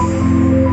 you